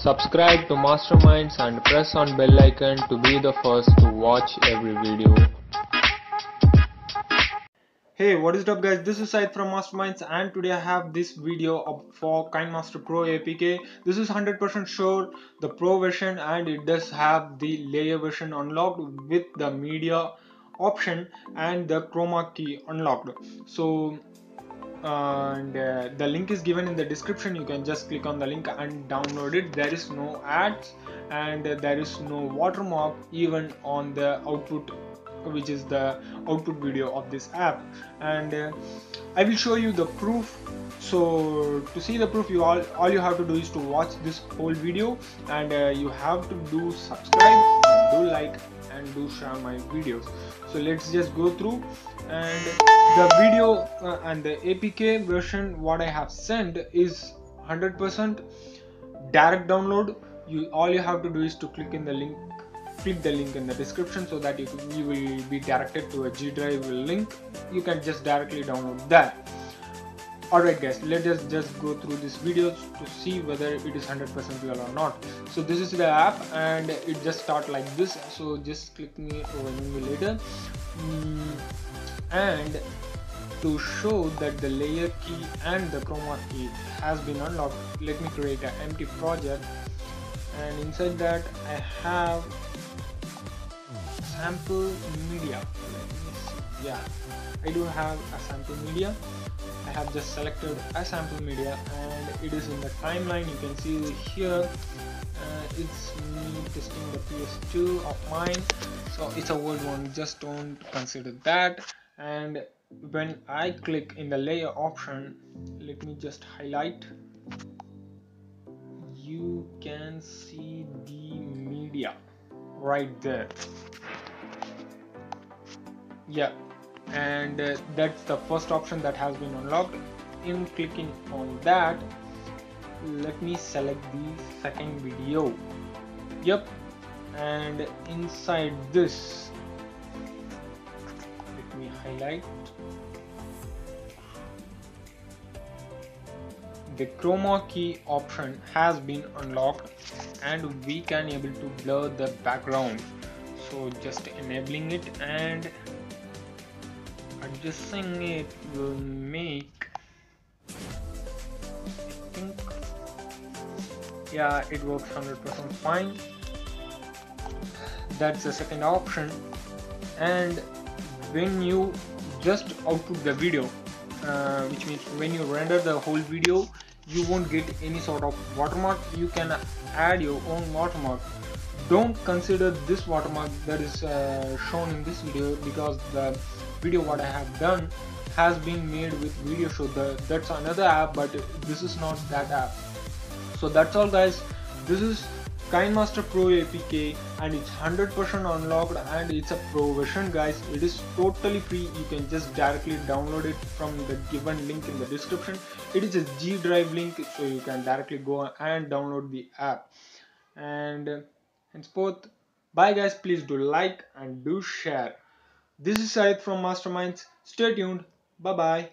Subscribe to Masterminds and press on bell icon to be the first to watch every video. Hey, what is up guys? This is Said from Masterminds and today I have this video for KineMaster Pro APK. This is 100% sure the Pro version and it does have the layer version unlocked with the media option and the chroma key unlocked. So and uh, the link is given in the description. You can just click on the link and download it. There is no ads and there is no watermark even on the output which is the output video of this app. And uh, i will show you the proof. So to see the proof you all all you have to do is to watch this whole video and uh, you have to do subscribe. Do like and do share my videos. So let's just go through and the video uh, and the apk version what i have sent is 100% direct download. You all you have to do is to click in the link click the link in the description so that you, you will be directed to a g drive link. You can just directly download that alright guys let us just go through this video to see whether it is 100% real or not. So this is the app and it just start like this. So just click me over me later. Mm, and to show that the layer key and the chroma key has been unlocked let me create an empty project. And inside that I have sample media yeah. I do have a sample media. I have just selected a sample media and it is in the timeline. You can see here uh, it's me testing the PS2 of mine. So it's a old one just don't consider that. And when I click in the layer option let me just highlight. You can see the media right there. Yeah and uh, that's the first option that has been unlocked. In clicking on that let me select the second video. Yep. And inside this let me highlight the chroma key option has been unlocked and we can able to blur the background. So just enabling it and adjusting it will make I think yeah it works 100% fine. That's the second option. And when you just output the video uh, which means when you render the whole video you won't get any sort of watermark. You can add your own watermark. Don't consider this watermark that is uh, shown in this video because the video what I have done has been made with video show. The, that's another app but this is not that app. So that's all guys. This is KineMaster Pro APK and it's 100% unlocked and it's a pro version guys. It is totally free. You can just directly download it from the given link in the description. It is a G drive link so you can directly go and download the app. And henceforth bye guys. Please do like and do share this is Said from Masterminds stay tuned. Bye bye